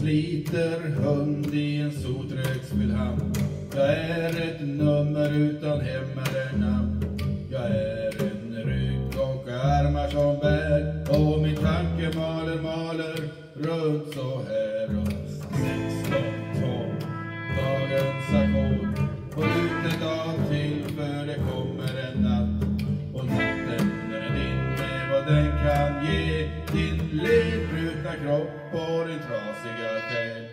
sliter hund i en sotröksfylld hamn. Jag är ett nummer utan hem eller namn. Jag är en rygg och armar som bär och min tanke maler, maler runt så här ledbrutna kropp och din trasiga själ.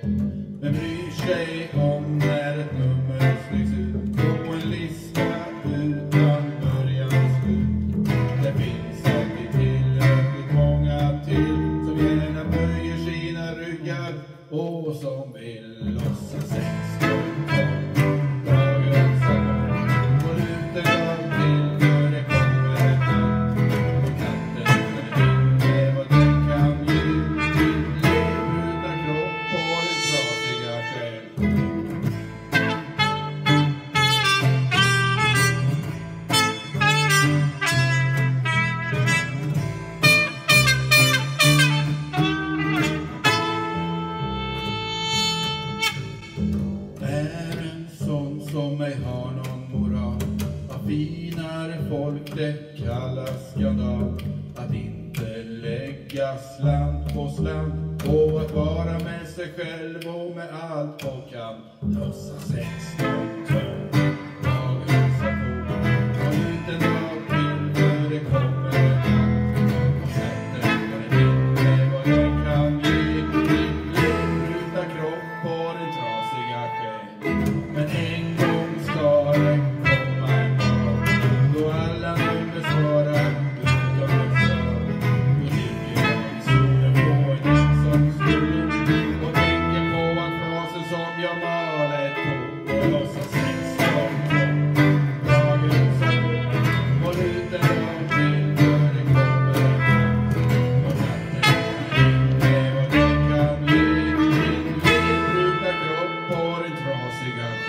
Vem bryr sig om när ett nummer slängs ut på en lista utan början och slut? Det finns alltid tillräckligt många till som gärna böjer sina ryggar och som vill någon moral Vad finare folk det kallas skandal Att inte lägga slant på slant På att vara med sig själv och med allt på kan Lossa 16 Obrigado.